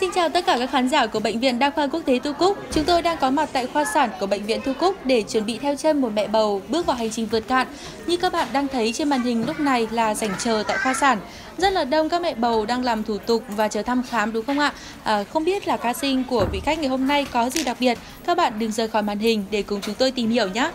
Xin chào tất cả các khán giả của Bệnh viện Đa khoa Quốc tế Tu Cúc. Chúng tôi đang có mặt tại khoa sản của Bệnh viện Tu Cúc để chuẩn bị theo chân một mẹ bầu bước vào hành trình vượt cạn. Như các bạn đang thấy trên màn hình lúc này là rảnh chờ tại khoa sản. Rất là đông các mẹ bầu đang làm thủ tục và chờ thăm khám đúng không ạ? À, không biết là ca sinh của vị khách ngày hôm nay có gì đặc biệt. Các bạn đừng rời khỏi màn hình để cùng chúng tôi tìm hiểu nhé.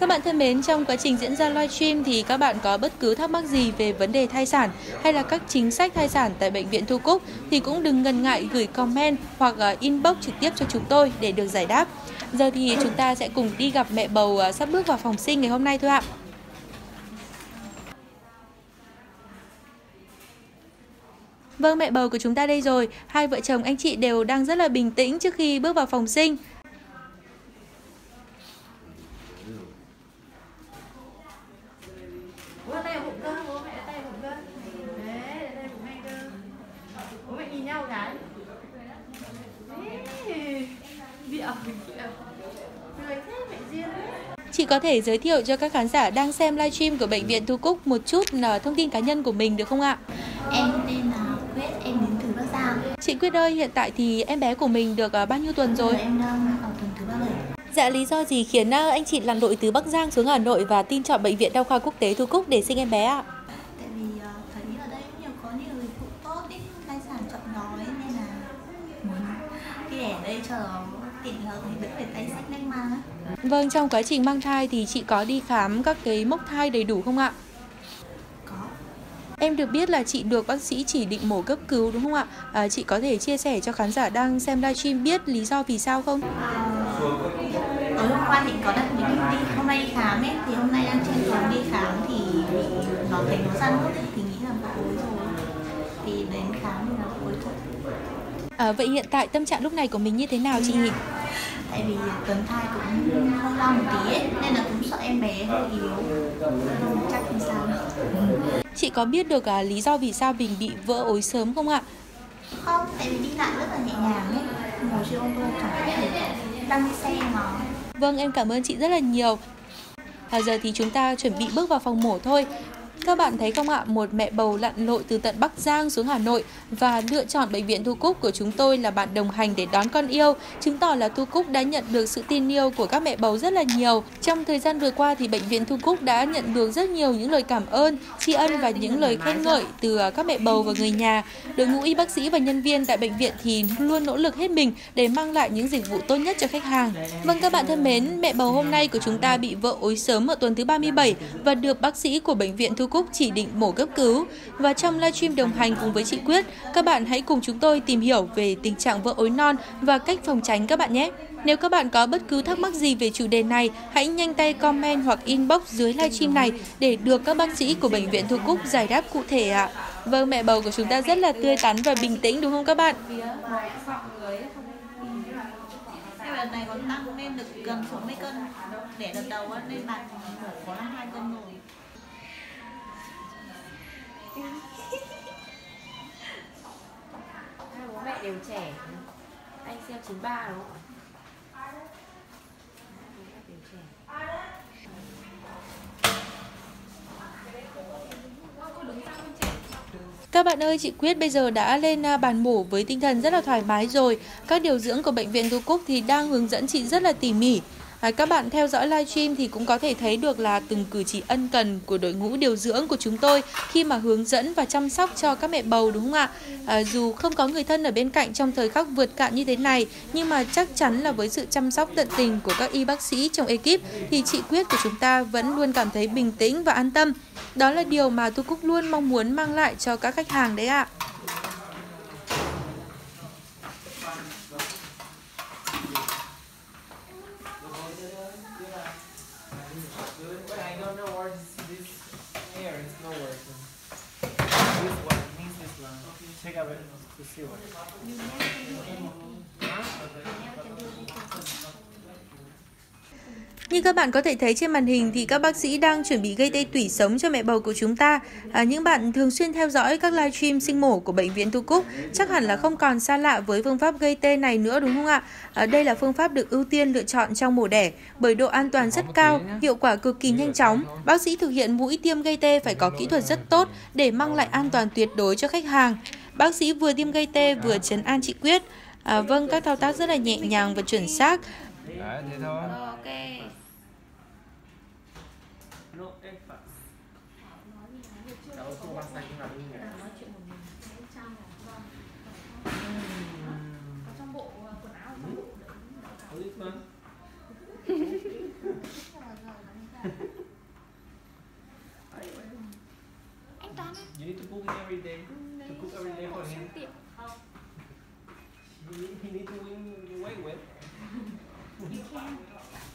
Các bạn thân mến, trong quá trình diễn ra livestream thì các bạn có bất cứ thắc mắc gì về vấn đề thai sản hay là các chính sách thai sản tại Bệnh viện Thu Cúc thì cũng đừng ngần ngại gửi comment hoặc ờ, inbox trực tiếp cho chúng tôi để được giải đáp. Giờ thì chúng ta sẽ cùng đi gặp mẹ bầu ờ, sắp bước vào phòng sinh ngày hôm nay thôi ạ. Vâng, mẹ bầu của chúng ta đây rồi. Hai vợ chồng anh chị đều đang rất là bình tĩnh trước khi bước vào phòng sinh. Chị có thể giới thiệu cho các khán giả đang xem livestream của Bệnh viện Thu Cúc một chút là thông tin cá nhân của mình được không ạ? Em tên là Quyết, em đến từ Bắc Giang. Chị Quyết ơi, hiện tại thì em bé của mình được à, bao nhiêu tuần rồi? Em đang ở tuần thứ 37. Dạ, lý do gì khiến à, anh chị lặn lội từ Bắc Giang xuống Hà Nội và tin chọn Bệnh viện Đa khoa Quốc tế Thu Cúc để sinh em bé ạ? Tại vì thấy ở đây nhiều có nhiều dịch vụ tốt, ít thai sản chọn gói nên là muốn đi đẻ đây chờ tiện lợi thì đỡ phải tay sách nhanh mang á. Vâng, trong quá trình mang thai thì chị có đi khám các cái mốc thai đầy đủ không ạ? Có. Em được biết là chị được bác sĩ chỉ định mổ cấp cứu đúng không ạ? À, chị có thể chia sẻ cho khán giả đang xem livestream biết lý do vì sao không? Tối hôm qua thì có đặt mình đi, hôm nay đi khám ấy, thì hôm nay đang trên đường đi khám thì nó thấy nó răn ấy, thì nghĩ là vỡ ối rồi. Thì đến khám thì là vỡ ối rồi. À, vậy hiện tại tâm trạng lúc này của mình như thế nào chị nhỉ? Tại vì tuần thai cũng hơi lo một tí ấy, nên là cũng sợ em bé hơi yếu không chắc thì sao Chị có biết được à, lý do vì sao mình bị vỡ ối sớm không ạ? không tại vì đi lại rất là nhẹ nhàng ấy ngồi trên ô tô chẳng biết được xe mà Vâng, em cảm ơn chị rất là nhiều. À, giờ thì chúng ta chuẩn bị bước vào phòng mổ thôi. Các bạn thấy không ạ, một mẹ bầu lặn lội từ tận Bắc Giang xuống Hà Nội và lựa chọn Bệnh viện Thu Cúc của chúng tôi là bạn đồng hành để đón con yêu, chứng tỏ là Thu Cúc đã nhận được sự tin yêu của các mẹ bầu rất là nhiều. Trong thời gian vừa qua thì Bệnh viện Thu Cúc đã nhận được rất nhiều những lời cảm ơn, tri ân và những lời khen ngợi từ à, các mẹ bầu và người nhà. Đội ngũ y bác sĩ và nhân viên tại bệnh viện thì luôn nỗ lực hết mình để mang lại những dịch vụ tốt nhất cho khách hàng. Vâng các bạn thân mến, mẹ bầu hôm nay của chúng ta bị vỡ ối sớm ở tuần thứ 37 và được bác sĩ của Bệnh viện Thu Cúc chỉ định mổ cấp cứu. Và trong livestream đồng hành cùng với chị Quyết, các bạn hãy cùng chúng tôi tìm hiểu về tình trạng vỡ ối non và cách phòng tránh các bạn nhé. Nếu các bạn có bất cứ thắc mắc gì về chủ đề này, hãy nhanh tay comment hoặc inbox dưới livestream này để được các bác sĩ của Bệnh viện Thu Cúc giải đáp cụ thể ạ. Vâng, mẹ bầu của chúng ta rất là tươi tắn và bình tĩnh đúng không các bạn? Lần này còn tăng lên được gần 60 cân để đợt đầu nên bạn mổ có 2 cân rồi trẻ Anh xem 93 đúng không? Các bạn ơi, chị Quyết bây giờ đã lên à, bàn mổ với tinh thần rất là thoải mái rồi. Các điều dưỡng của Bệnh viện Thu Cúc thì đang hướng dẫn chị rất là tỉ mỉ. À, các bạn theo dõi livestream thì cũng có thể thấy được là từng cử chỉ ân cần của đội ngũ điều dưỡng của chúng tôi khi mà hướng dẫn và chăm sóc cho các mẹ bầu đúng không ạ? À, dù không có người thân ở bên cạnh trong thời khắc vượt cạn như thế này nhưng mà chắc chắn là với sự chăm sóc tận tình của các y bác sĩ trong ekip thì chị Quyết của chúng ta vẫn luôn cảm thấy bình tĩnh và an tâm. Đó là điều mà Thu Cúc luôn mong muốn mang lại cho các khách hàng đấy ạ. À. Như các bạn có thể thấy trên màn hình thì các bác sĩ đang chuẩn bị gây tê tủy sống cho mẹ bầu của chúng ta. À, những bạn thường xuyên theo dõi các live stream sinh mổ của bệnh viện Thu Cúc chắc hẳn là không còn xa lạ với phương pháp gây tê này nữa đúng không ạ? À, đây là phương pháp được ưu tiên lựa chọn trong mổ đẻ bởi độ an toàn rất cao, hiệu quả cực kỳ nhanh chóng. Bác sĩ thực hiện mũi tiêm gây tê phải có kỹ thuật rất tốt để mang lại an toàn tuyệt đối cho khách hàng. Bác sĩ vừa tiêm gây tê vừa chấn an chị Quyết. À, vâng, các thao tác rất là nhẹ nhàng và chuẩn xác. Đấy, thế thôi. Ok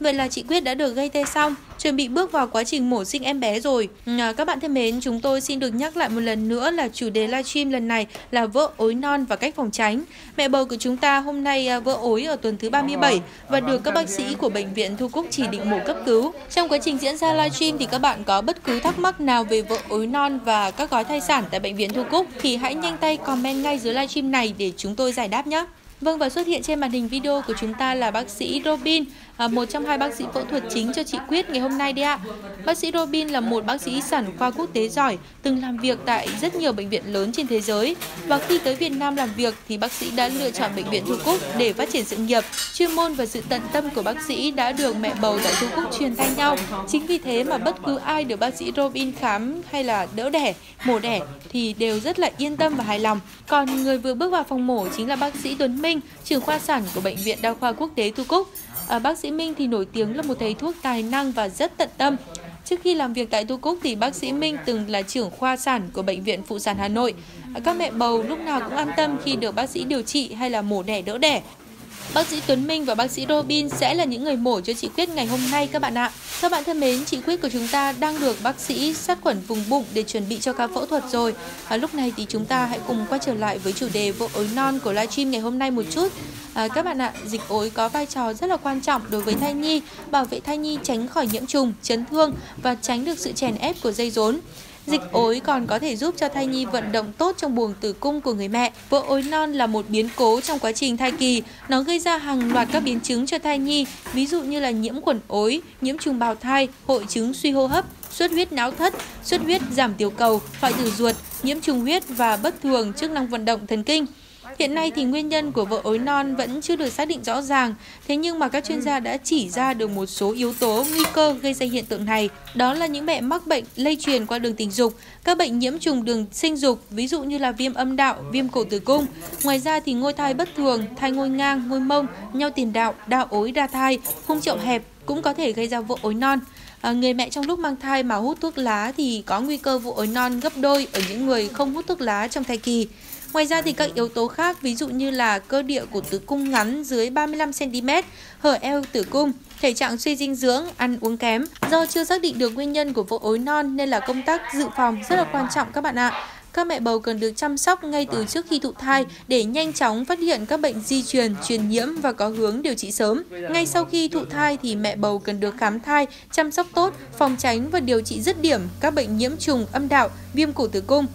Vậy là chị Quyết đã được gây tê xong, chuẩn bị bước vào quá trình mổ sinh em bé rồi. À, các bạn thân mến, chúng tôi xin được nhắc lại một lần nữa là chủ đề livestream lần này là vỡ ối non và cách phòng tránh. Mẹ bầu của chúng ta hôm nay à, vỡ ối ở tuần thứ 37 và được các bác sĩ của bệnh viện Thu Cúc chỉ định mổ cấp cứu. Trong quá trình diễn ra livestream thì các bạn có bất cứ thắc mắc nào về vỡ ối non và các gói thai sản tại bệnh viện Thu Cúc thì hãy nhanh tay comment ngay dưới livestream này để chúng tôi giải đáp nhé. Vâng và xuất hiện trên màn hình video của chúng ta là bác sĩ Robin, à, một trong hai bác sĩ phẫu thuật chính cho chị Quyết ngày hôm nay đấy ạ. Bác sĩ Robin là một bác sĩ sản khoa quốc tế giỏi, từng làm việc tại rất nhiều bệnh viện lớn trên thế giới. Và khi tới Việt Nam làm việc thì bác sĩ đã lựa chọn bệnh viện Thu Cúc để phát triển sự nghiệp. Chuyên môn và sự tận tâm của bác sĩ đã được mẹ bầu tại Thu Cúc truyền tay nhau. Chính vì thế mà bất cứ ai được bác sĩ Robin khám hay là đỡ đẻ, mổ đẻ thì đều rất là yên tâm và hài lòng. Còn người vừa bước vào phòng mổ chính là bác sĩ Tuấn Minh, trưởng khoa sản của bệnh viện đa khoa quốc tế Thu Cúc. À, bác sĩ Minh thì nổi tiếng là một thầy thuốc tài năng và rất tận tâm. Trước khi làm việc tại Tu Cúc thì bác sĩ Minh từng là trưởng khoa sản của bệnh viện Phụ sản Hà Nội. À, các mẹ bầu lúc nào cũng an tâm khi được bác sĩ điều trị hay là mổ đẻ đỡ đẻ. Bác sĩ Tuấn Minh và bác sĩ Robin sẽ là những người mổ cho chị Quyết ngày hôm nay các bạn ạ. Các bạn thân mến, chị Quyết của chúng ta đang được bác sĩ sát khuẩn vùng bụng để chuẩn bị cho ca phẫu thuật rồi. À, lúc này thì chúng ta hãy cùng quay trở lại với chủ đề vỗ ối non của livestream ngày hôm nay một chút. À, các bạn ạ, dịch ối có vai trò rất là quan trọng đối với thai nhi, bảo vệ thai nhi tránh khỏi nhiễm trùng, chấn thương và tránh được sự chèn ép của dây rốn. Dịch ối còn có thể giúp cho thai nhi vận động tốt trong buồng tử cung của người mẹ. Vỡ ối non là một biến cố trong quá trình thai kỳ. Nó gây ra hàng loạt các biến chứng cho thai nhi, ví dụ như là nhiễm khuẩn ối, nhiễm trùng bào thai, hội chứng suy hô hấp, xuất huyết não thất, xuất huyết giảm tiểu cầu, hoại tử ruột, nhiễm trùng huyết và bất thường chức năng vận động thần kinh. Hiện nay thì nguyên nhân của vỡ ối non vẫn chưa được xác định rõ ràng, thế nhưng mà các chuyên gia đã chỉ ra được một số yếu tố nguy cơ gây ra hiện tượng này. Đó là những mẹ mắc bệnh lây truyền qua đường tình dục, các bệnh nhiễm trùng đường sinh dục, ví dụ như là viêm âm đạo, viêm cổ tử cung. Ngoài ra thì ngôi thai bất thường, thai ngôi ngang, ngôi mông, nhau tiền đạo, đa ối đa thai, khung chậu hẹp cũng có thể gây ra vỡ ối non. À, người mẹ trong lúc mang thai mà hút thuốc lá thì có nguy cơ vụ ối non gấp đôi ở những người không hút thuốc lá trong thai kỳ. Ngoài ra thì các yếu tố khác ví dụ như là cơ địa của tử cung ngắn dưới 35cm, hở eo tử cung, thể trạng suy dinh dưỡng, ăn uống kém. Do chưa xác định được nguyên nhân của vỡ ối non nên là công tác dự phòng rất là quan trọng các bạn ạ. Các mẹ bầu cần được chăm sóc ngay từ trước khi thụ thai để nhanh chóng phát hiện các bệnh di truyền, truyền nhiễm và có hướng điều trị sớm. Ngay sau khi thụ thai thì mẹ bầu cần được khám thai, chăm sóc tốt, phòng tránh và điều trị dứt điểm các bệnh nhiễm trùng âm đạo, viêm cổ tử cung.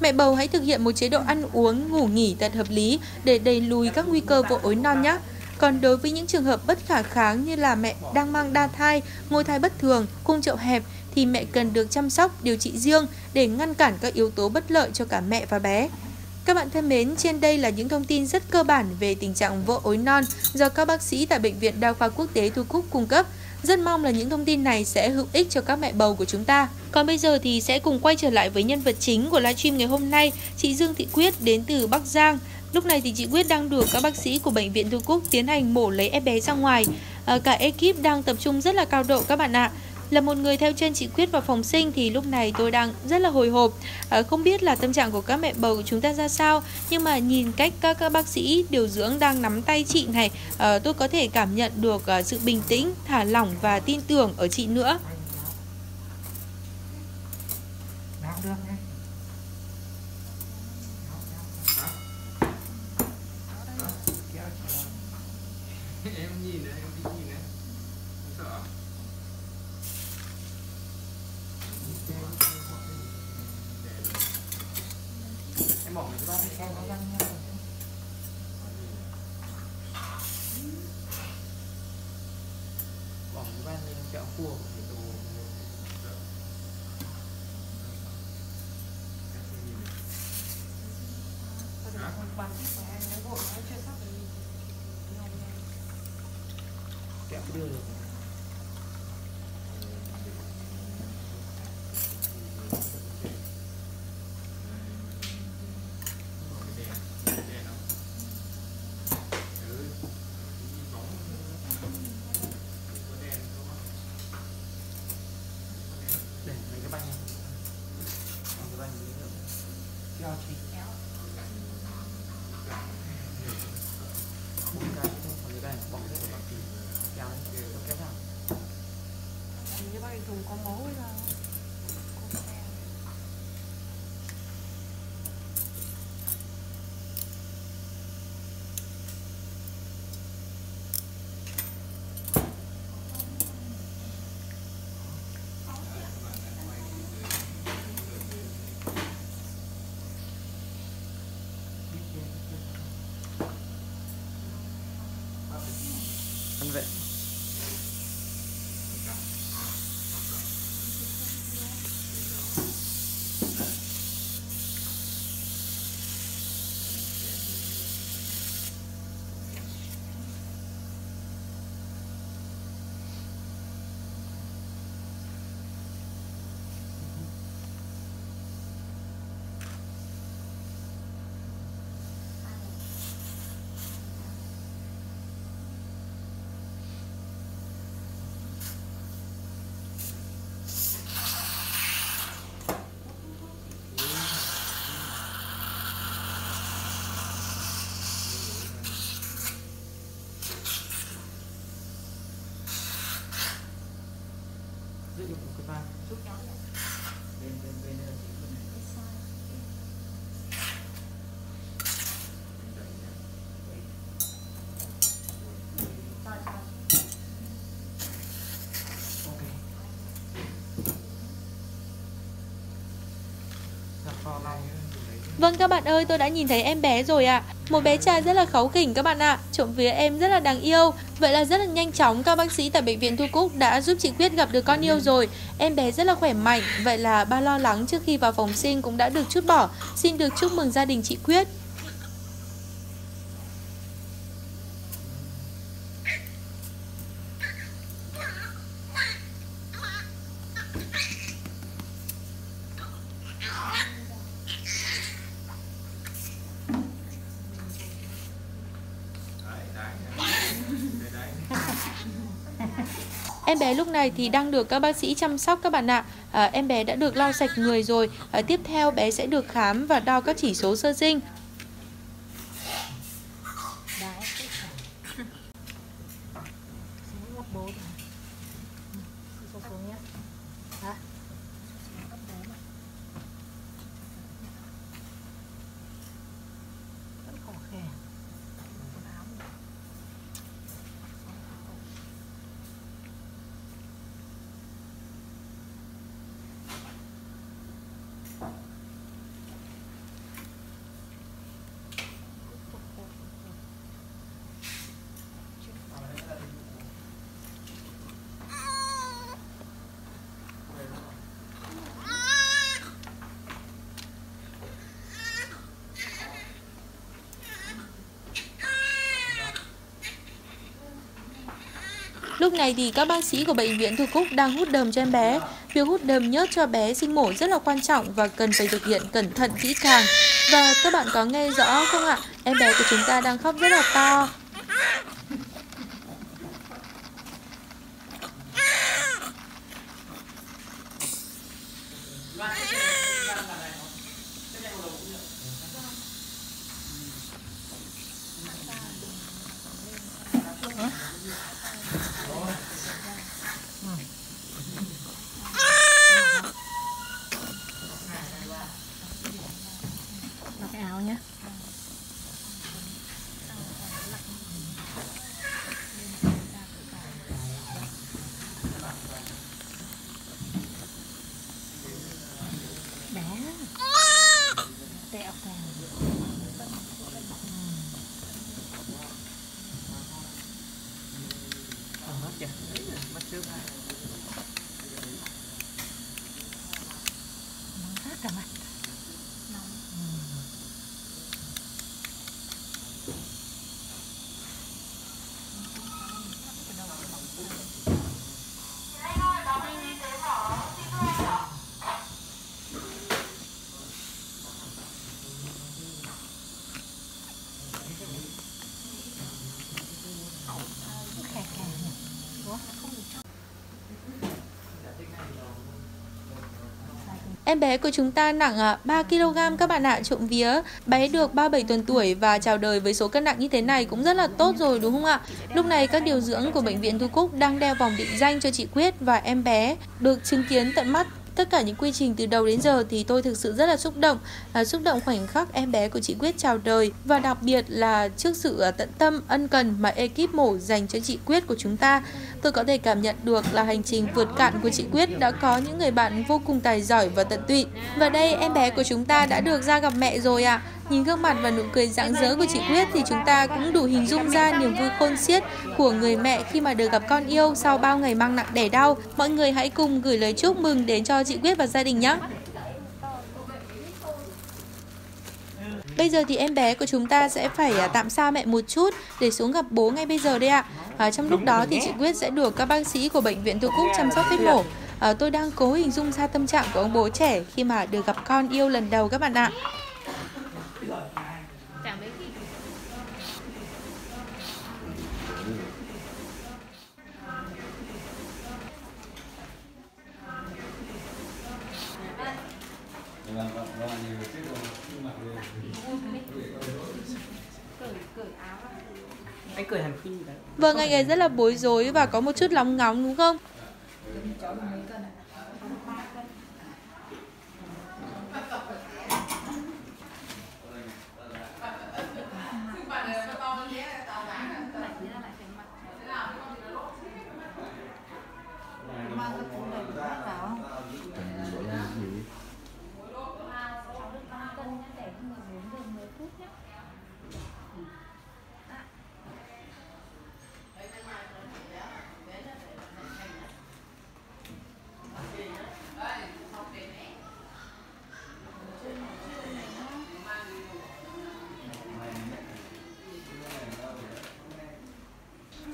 Mẹ bầu hãy thực hiện một chế độ ăn uống, ngủ nghỉ thật hợp lý để đẩy lùi các nguy cơ vỗ ối non nhé. Còn đối với những trường hợp bất khả kháng như là mẹ đang mang đa thai, ngôi thai bất thường, cung chậu hẹp thì mẹ cần được chăm sóc, điều trị riêng để ngăn cản các yếu tố bất lợi cho cả mẹ và bé. Các bạn thân mến, trên đây là những thông tin rất cơ bản về tình trạng vỡ ối non do các bác sĩ tại Bệnh viện Đa khoa Quốc tế Thu Cúc cung cấp. Rất mong là những thông tin này sẽ hữu ích cho các mẹ bầu của chúng ta. Còn bây giờ thì sẽ cùng quay trở lại với nhân vật chính của livestream ngày hôm nay, chị Dương Thị Quyết đến từ Bắc Giang. Lúc này thì chị Quyết đang được các bác sĩ của bệnh viện Thu Cúc tiến hành mổ lấy em bé ra ngoài. À, cả ekip đang tập trung rất là cao độ các bạn ạ. Là một người theo chân chị Quyết vào phòng sinh thì lúc này tôi đang rất là hồi hộp. À, Không biết là tâm trạng của các mẹ bầu của chúng ta ra sao Nhưng mà nhìn cách các, các bác sĩ điều dưỡng đang nắm tay chị này à, Tôi có thể cảm nhận được à, sự bình tĩnh, thả lỏng và tin tưởng ở chị nữa Nào được nhé. em nhìn đấy, em đi nhìn đấy. Không sợ. Em bỏ cái bát đi xem nó răng nha. Bỏ cái bát lên kẹo cua của cái đồ. bàn tiếp của em nó gội nó chưa sắp được nồng này kẹo đưa được Vâng các bạn ơi, tôi đã nhìn thấy em bé rồi ạ. Một bé trai rất là kháu khỉnh các bạn ạ. Trộm vía em rất là đáng yêu. Vậy là rất là nhanh chóng các bác sĩ tại bệnh viện Thu Cúc đã giúp chị Quyết gặp được con yêu rồi. Em bé rất là khỏe mạnh. Vậy là ba lo lắng trước khi vào phòng sinh cũng đã được chút bỏ. Xin được chúc mừng gia đình chị Quyết. Em bé lúc này thì đang được các bác sĩ chăm sóc các bạn ạ. À, em bé đã được lau sạch người rồi. À, tiếp theo bé sẽ được khám và đo các chỉ số sơ sinh. Đấy, cái khổ. Xuống gấp bố rồi. Ừ, xuống xuống nhé. Hả? Gấp bố mà. Vẫn khó khè. Quần áo mà. Lúc này thì các bác sĩ của bệnh viện Thu Cúc đang hút đờm cho em bé. Việc hút đờm nhớt cho bé sinh mổ rất là quan trọng và cần phải thực hiện cẩn thận kỹ càng. Và các bạn có nghe rõ không ạ? Em bé của chúng ta đang khóc rất là to. 等等。Em bé của chúng ta nặng à, 3 kg các bạn ạ, trộm vía. Bé được 37 tuần tuổi và chào đời với số cân nặng như thế này cũng rất là tốt rồi đúng không ạ? Lúc này các điều dưỡng của bệnh viện Thu Cúc đang đeo vòng định danh cho chị Quyết và em bé được chứng kiến tận mắt tất cả những quy trình từ đầu đến giờ thì tôi thực sự rất là xúc động à, xúc động khoảnh khắc em bé của chị Quyết chào đời và đặc biệt là trước sự à, tận tâm ân cần mà ekip mổ dành cho chị Quyết của chúng ta tôi có thể cảm nhận được là hành trình vượt cạn của chị Quyết đã có những người bạn vô cùng tài giỏi và tận tụy và đây em bé của chúng ta đã được ra gặp mẹ rồi ạ à. Nhìn gương mặt và nụ cười rạng rỡ của chị Quyết thì chúng ta cũng đủ hình dung ra niềm vui khôn xiết của người mẹ khi mà được gặp con yêu sau bao ngày mang nặng đẻ đau. Mọi người hãy cùng gửi lời chúc mừng đến cho chị Quyết và gia đình nhé. Bây giờ thì em bé của chúng ta sẽ phải à, tạm xa mẹ một chút để xuống gặp bố ngay bây giờ đây ạ. À, trong lúc đó thì chị Quyết sẽ được các bác sĩ của bệnh viện Tô Cúc chăm sóc vết mổ. À, tôi đang cố hình dung ra tâm trạng của ông bố trẻ khi mà được gặp con yêu lần đầu các bạn ạ. Anh cười hẳn khi đấy Vâng, anh ấy rất là bối rối và có một chút lóng ngóng đúng không?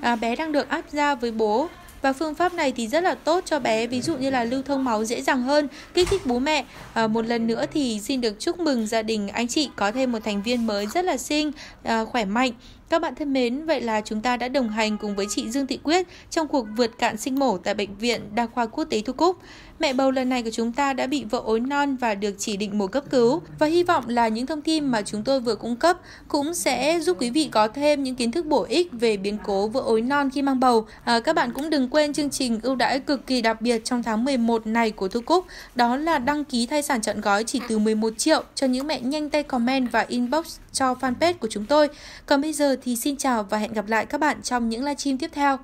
À, bé đang được áp ra với bố. Và phương pháp này thì rất là tốt cho bé ví dụ như là lưu thông máu dễ dàng hơn kích thích bố mẹ. À, một lần nữa thì xin được chúc mừng gia đình anh chị có thêm một thành viên mới rất là xinh à, khỏe mạnh các bạn thân mến, vậy là chúng ta đã đồng hành cùng với chị Dương Thị Quyết trong cuộc vượt cạn sinh mổ tại Bệnh viện Đa khoa Quốc tế Thu Cúc. Mẹ bầu lần này của chúng ta đã bị vợ ối non và được chỉ định mổ cấp cứu. Và hy vọng là những thông tin mà chúng tôi vừa cung cấp cũng sẽ giúp quý vị có thêm những kiến thức bổ ích về biến cố vợ ối non khi mang bầu. À, các bạn cũng đừng quên chương trình ưu đãi cực kỳ đặc biệt trong tháng 11 này của Thu Cúc. Đó là đăng ký thai sản chọn gói chỉ từ 11 triệu cho những mẹ nhanh tay comment và inbox cho fanpage của chúng tôi. Còn bây giờ thì xin chào và hẹn gặp lại các bạn trong những livestream tiếp theo.